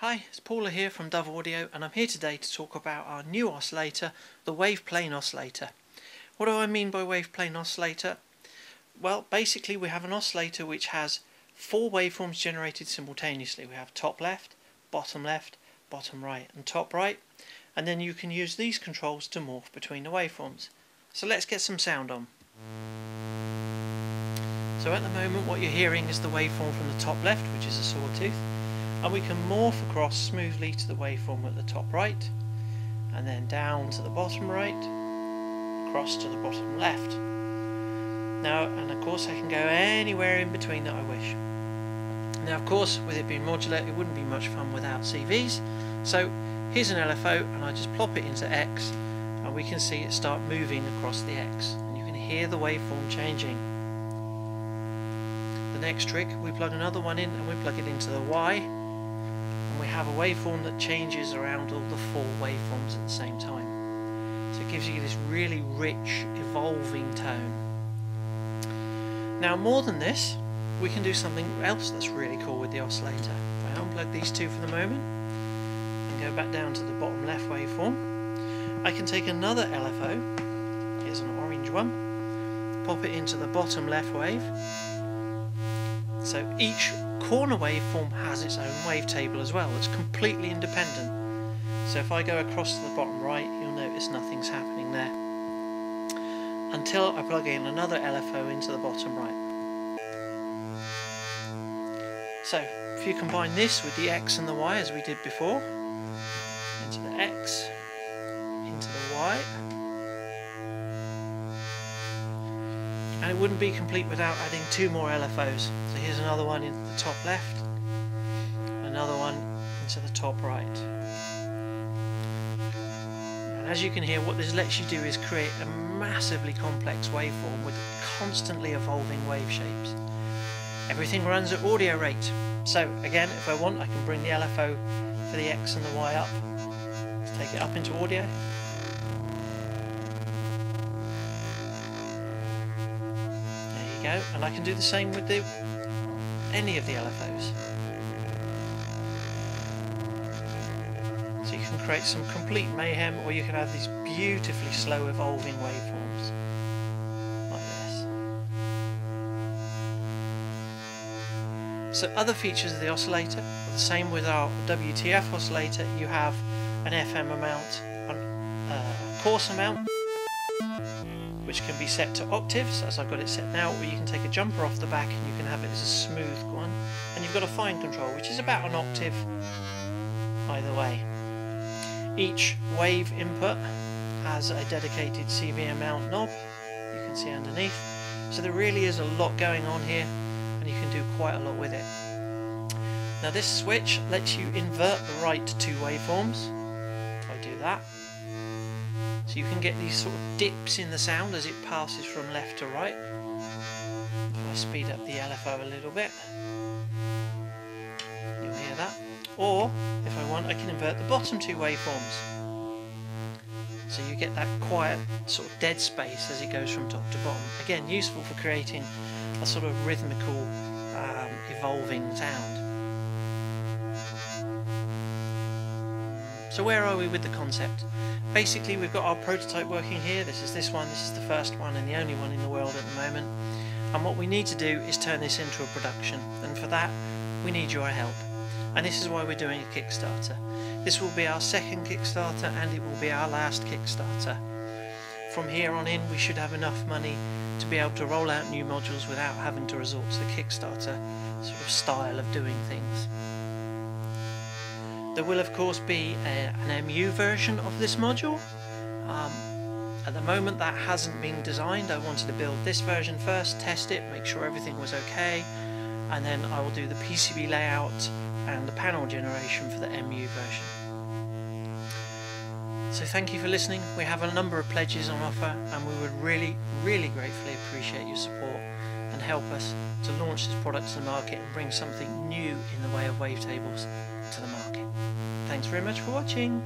Hi, it's Paula here from Dove Audio and I'm here today to talk about our new oscillator, the waveplane Oscillator. What do I mean by waveplane Oscillator? Well, basically we have an oscillator which has four waveforms generated simultaneously. We have top left, bottom left, bottom right and top right and then you can use these controls to morph between the waveforms. So let's get some sound on. So at the moment what you're hearing is the waveform from the top left which is a sawtooth and we can morph across smoothly to the waveform at the top right and then down to the bottom right across to the bottom left. Now and of course I can go anywhere in between that I wish. Now of course with it being modular it wouldn't be much fun without CVs so here's an LFO and I just plop it into X and we can see it start moving across the X and you can hear the waveform changing. The next trick we plug another one in and we plug it into the Y and we have a waveform that changes around all the four waveforms at the same time. So it gives you this really rich, evolving tone. Now more than this, we can do something else that's really cool with the oscillator. If I unplug these two for the moment and go back down to the bottom left waveform, I can take another LFO, here's an orange one, pop it into the bottom left wave. So each corner waveform has its own wavetable as well. It's completely independent. So if I go across to the bottom right, you'll notice nothing's happening there. Until I plug in another LFO into the bottom right. So if you combine this with the X and the Y as we did before, into the X, it wouldn't be complete without adding two more LFOs. So here's another one in the top left, another one into the top right. And as you can hear, what this lets you do is create a massively complex waveform with constantly evolving wave shapes. Everything runs at audio rate. So again, if I want, I can bring the LFO for the X and the Y up. Let's take it up into audio. Go and I can do the same with the any of the LFOs. So you can create some complete mayhem or you can have these beautifully slow evolving waveforms like this. So other features of the oscillator are the same with our WTF oscillator. You have an FM amount, a uh, coarse amount which can be set to octaves as I've got it set now or you can take a jumper off the back and you can have it as a smooth one and you've got a fine control which is about an octave either way. Each wave input has a dedicated CV mount knob you can see underneath so there really is a lot going on here and you can do quite a lot with it. Now this switch lets you invert the right two waveforms if I do that so you can get these sort of dips in the sound as it passes from left to right. If I speed up the LFO a little bit, you'll hear that. Or, if I want, I can invert the bottom two waveforms. So you get that quiet sort of dead space as it goes from top to bottom. Again, useful for creating a sort of rhythmical, um, evolving sound. So where are we with the concept? Basically we've got our prototype working here, this is this one, this is the first one and the only one in the world at the moment and what we need to do is turn this into a production and for that we need your help and this is why we're doing a Kickstarter. This will be our second Kickstarter and it will be our last Kickstarter. From here on in we should have enough money to be able to roll out new modules without having to resort to the Kickstarter sort of style of doing things. There will of course be a, an MU version of this module. Um, at the moment that hasn't been designed. I wanted to build this version first, test it, make sure everything was okay, and then I will do the PCB layout and the panel generation for the MU version. So thank you for listening. We have a number of pledges on offer and we would really, really gratefully appreciate your support and help us to launch this product to the market and bring something new in the way of wavetables to the market. Thanks very much for watching.